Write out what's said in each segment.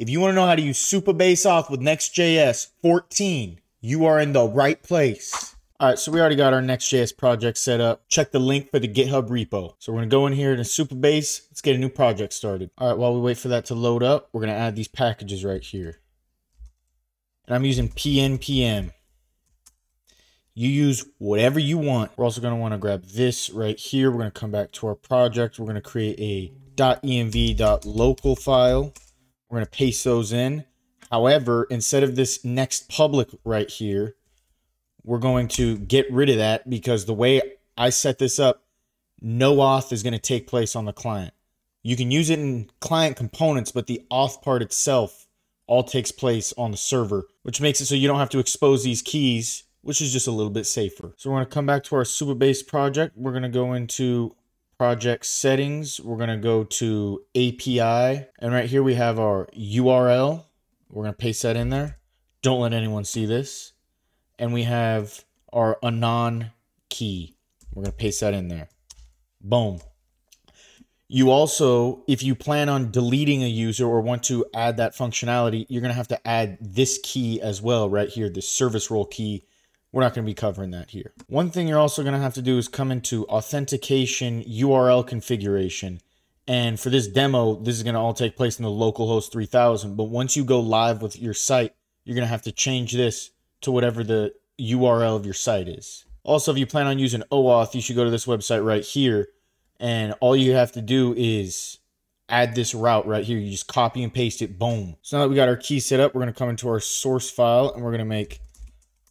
If you want to know how to use Supabase Auth with Next.js 14, you are in the right place. All right, so we already got our Next.js project set up. Check the link for the GitHub repo. So we're gonna go in here to Supabase. Let's get a new project started. All right, while we wait for that to load up, we're gonna add these packages right here. And I'm using PNPM. You use whatever you want. We're also gonna wanna grab this right here. We're gonna come back to our project. We're gonna create a .env.local file. We're going to paste those in. However, instead of this next public right here, we're going to get rid of that because the way I set this up, no auth is going to take place on the client. You can use it in client components, but the auth part itself all takes place on the server, which makes it so you don't have to expose these keys, which is just a little bit safer. So we're going to come back to our Supabase project. We're going to go into project settings, we're going to go to API. And right here we have our URL. We're going to paste that in there. Don't let anyone see this. And we have our anon key. We're going to paste that in there. Boom. You also, if you plan on deleting a user or want to add that functionality, you're going to have to add this key as well right here, this service role key we're not going to be covering that here. One thing you're also going to have to do is come into authentication URL configuration. And for this demo, this is going to all take place in the localhost 3000. But once you go live with your site, you're going to have to change this to whatever the URL of your site is. Also, if you plan on using OAuth, you should go to this website right here. And all you have to do is add this route right here. You just copy and paste it, boom. So now that we got our key set up, we're going to come into our source file and we're going to make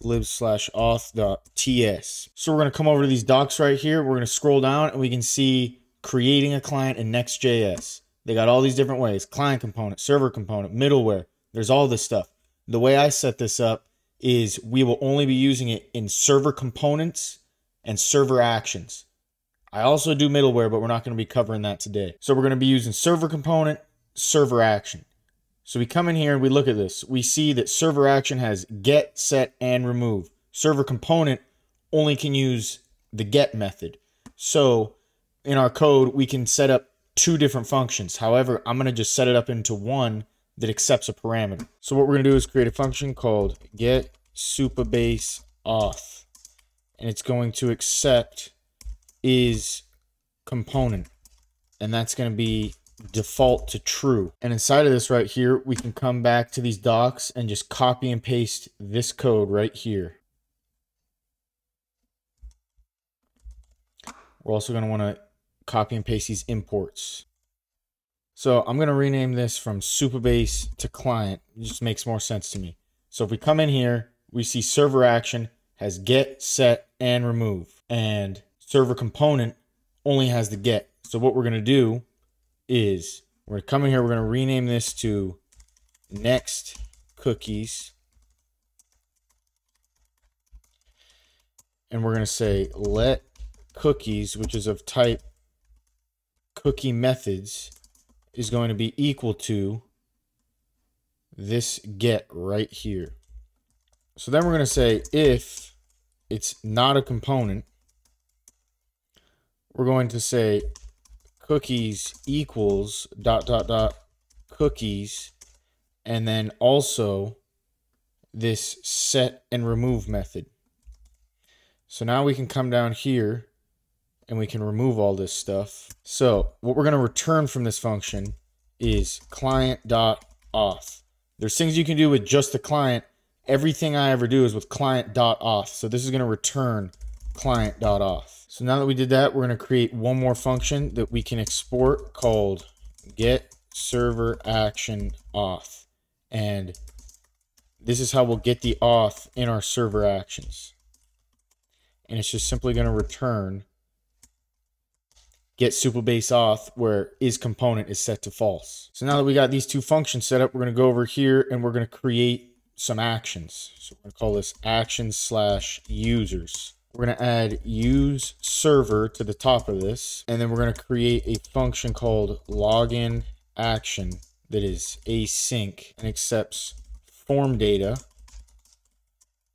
lib slash auth.ts. So we're going to come over to these docs right here. We're going to scroll down and we can see creating a client in Next.js. They got all these different ways, client component, server component, middleware. There's all this stuff. The way I set this up is we will only be using it in server components and server actions. I also do middleware, but we're not going to be covering that today. So we're going to be using server component, server action. So we come in here and we look at this. We see that server action has get, set, and remove. Server component only can use the get method. So in our code, we can set up two different functions. However, I'm going to just set it up into one that accepts a parameter. So what we're going to do is create a function called get supabase auth. And it's going to accept is component. And that's going to be default to true. And inside of this right here, we can come back to these docs and just copy and paste this code right here. We're also going to want to copy and paste these imports. So I'm going to rename this from Supabase to client. It just makes more sense to me. So if we come in here, we see server action has get, set, and remove. And server component only has the get. So what we're going to do is we're going to come in here, we're going to rename this to next cookies. And we're going to say let cookies, which is of type cookie methods, is going to be equal to this get right here. So then we're going to say if it's not a component, we're going to say cookies equals dot dot dot cookies and then also this set and remove method. So now we can come down here and we can remove all this stuff. So what we're going to return from this function is client.auth. There's things you can do with just the client. Everything I ever do is with client.auth. So this is going to return client.auth. So now that we did that, we're going to create one more function that we can export called get server action auth. And this is how we'll get the auth in our server actions. And it's just simply going to return get supabase auth where is component is set to false. So now that we got these two functions set up, we're going to go over here and we're going to create some actions. So we're going to call this actions slash users. We're going to add use server to the top of this. And then we're going to create a function called login action that is async and accepts form data.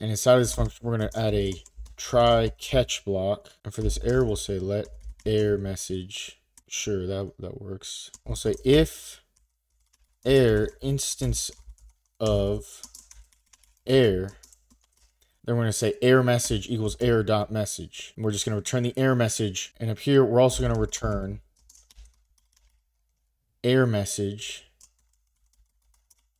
And inside of this function, we're going to add a try catch block. And for this error, we'll say let error message. Sure, that, that works. I'll say if error instance of air then we're going to say error message equals error dot message. And we're just going to return the error message. And up here, we're also going to return error message,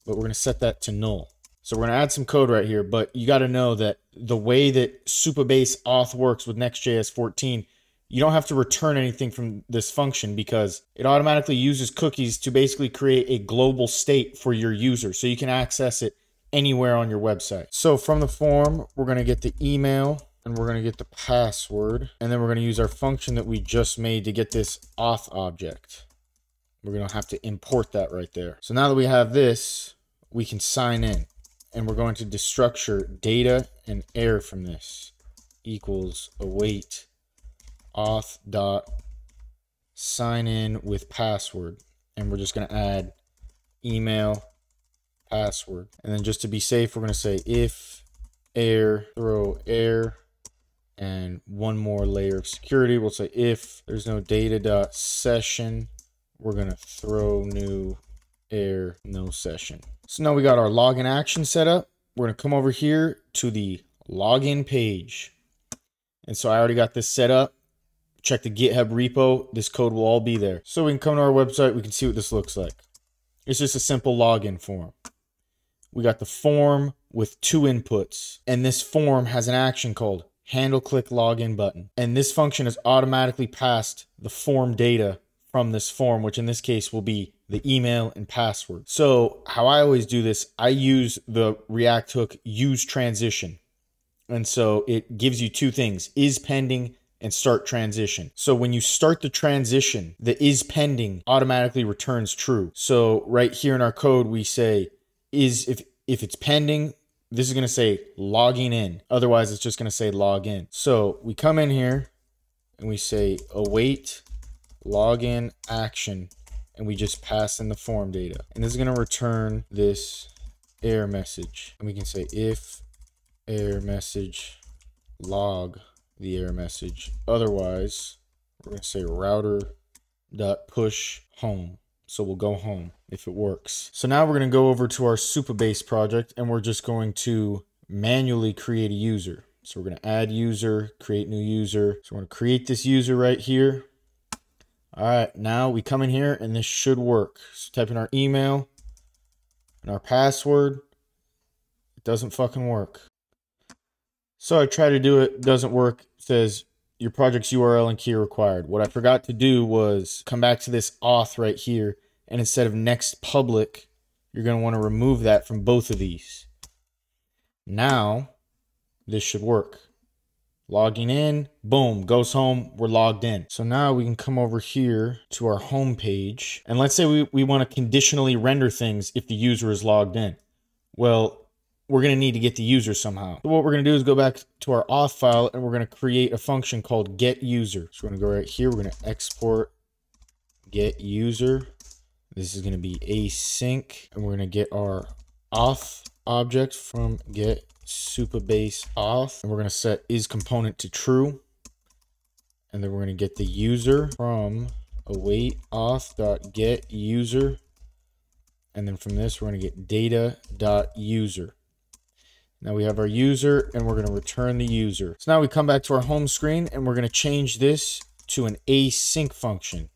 but we're going to set that to null. So we're going to add some code right here, but you got to know that the way that Supabase auth works with Next.js 14, you don't have to return anything from this function because it automatically uses cookies to basically create a global state for your user. So you can access it anywhere on your website. So from the form, we're going to get the email and we're going to get the password. And then we're going to use our function that we just made to get this auth object. We're going to have to import that right there. So now that we have this, we can sign in. And we're going to destructure data and air from this equals await auth dot sign in with password. And we're just going to add email password. And then just to be safe, we're going to say if air throw air and one more layer of security. We'll say if there's no data dot session, we're going to throw new air no session. So now we got our login action set up. We're going to come over here to the login page. And so I already got this set up. Check the GitHub repo. This code will all be there. So we can come to our website. We can see what this looks like. It's just a simple login form we got the form with two inputs. And this form has an action called handle click login button. And this function is automatically passed the form data from this form, which in this case will be the email and password. So how I always do this, I use the React hook use transition. And so it gives you two things, is pending and start transition. So when you start the transition, the is pending automatically returns true. So right here in our code, we say is if if it's pending, this is going to say logging in. Otherwise, it's just going to say log in. So we come in here and we say await login action and we just pass in the form data. And this is going to return this error message. And we can say if error message log the error message. Otherwise, we're going to say router dot push home. So we'll go home if it works. So now we're going to go over to our Supabase project and we're just going to manually create a user. So we're going to add user, create new user. So we're going to create this user right here. All right, now we come in here and this should work. So type in our email and our password. It doesn't fucking work. So I try to do it, doesn't work. It says your project's URL and key required. What I forgot to do was come back to this auth right here, and instead of next public, you're going to want to remove that from both of these. Now, this should work. Logging in, boom, goes home, we're logged in. So now we can come over here to our home page, and let's say we, we want to conditionally render things if the user is logged in. Well, we're going to need to get the user somehow. So what we're going to do is go back to our auth file and we're going to create a function called get user. So we're going to go right here. We're going to export get user. This is going to be async and we're going to get our auth object from get supabase auth and we're going to set is component to true. And then we're going to get the user from await auth dot get user. And then from this, we're going to get data dot user. Now we have our user and we're going to return the user. So now we come back to our home screen and we're going to change this to an async function.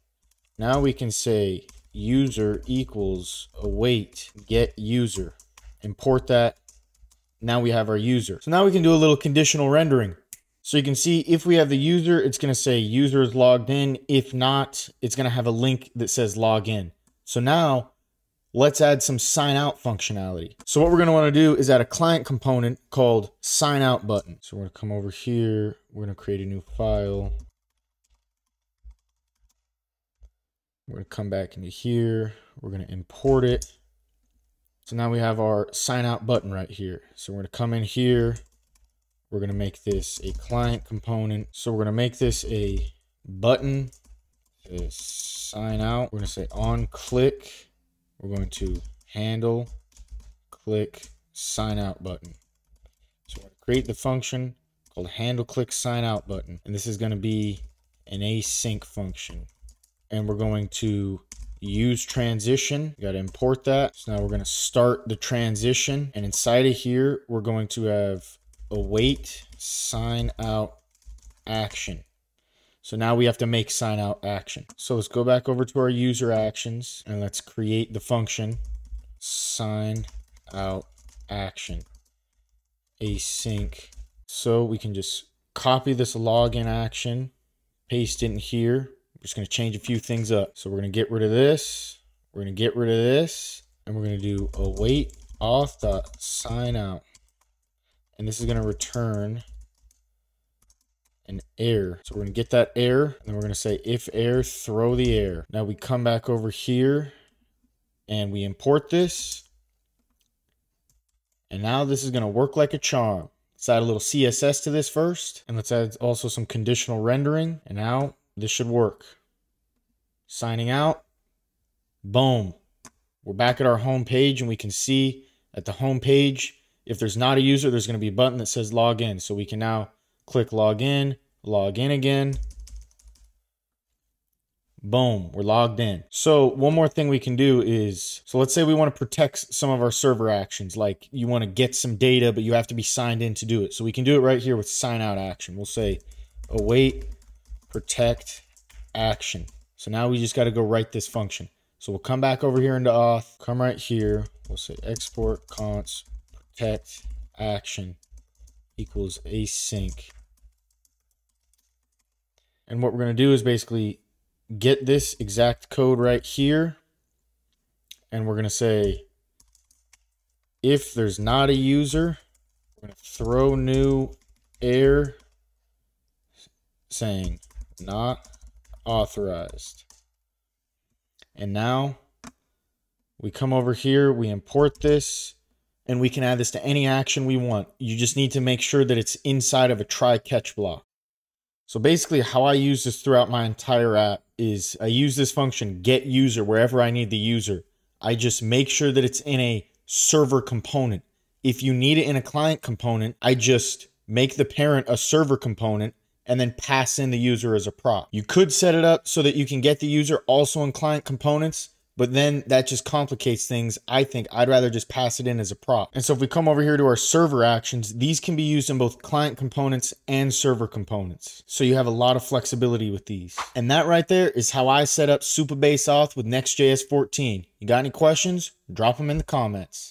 Now we can say user equals await get user. Import that. Now we have our user. So now we can do a little conditional rendering. So you can see if we have the user, it's going to say user is logged in. If not, it's going to have a link that says log in. So now let's add some sign out functionality. So what we're going to want to do is add a client component called sign out button. So we're to come over here. We're to create a new file. We're to come back into here. We're going to import it. So now we have our sign out button right here. So we're to come in here. We're going to make this a client component. So we're going to make this a button. Sign out. We're to say on click we're going to handle click sign out button. So we're going to create the function called handle click sign out button. And this is going to be an async function. And we're going to use transition. Got to import that. So now we're going to start the transition. And inside of here, we're going to have await sign out action. So now we have to make sign out action. So let's go back over to our user actions and let's create the function sign out action async. So we can just copy this login action, paste it in here. We're just going to change a few things up. So we're going to get rid of this. We're going to get rid of this. And we're going to do await auth sign out. And this is going to return an error. So we're to get that air And we're to say if air, throw the air. Now we come back over here and we import this. And now this is to work like a charm. Let's add a little CSS to this first. And let's add also some conditional rendering. And now this should work. Signing out. Boom. We're back at our home page and we can see at the home page, if there's not a user, there's going to be a button that says log in. So we can now click log in, log in again. Boom, we're logged in. So one more thing we can do is, so let's say we want to protect some of our server actions, like you want to get some data, but you have to be signed in to do it. So we can do it right here with sign out action. We'll say await protect action. So now we just got to go write this function. So we'll come back over here into auth, come right here. We'll say export const protect action equals async. And what we're going to do is basically get this exact code right here. And we're going to say, if there's not a user, we're going to throw new error saying not authorized. And now we come over here, we import this, and we can add this to any action we want. You just need to make sure that it's inside of a try catch block. So basically how I use this throughout my entire app is I use this function get user wherever I need the user. I just make sure that it's in a server component. If you need it in a client component, I just make the parent a server component and then pass in the user as a prop. You could set it up so that you can get the user also in client components, but then that just complicates things. I think I'd rather just pass it in as a prop. And so if we come over here to our server actions, these can be used in both client components and server components. So you have a lot of flexibility with these. And that right there is how I set up Supabase Auth with Next.js 14. You got any questions? Drop them in the comments.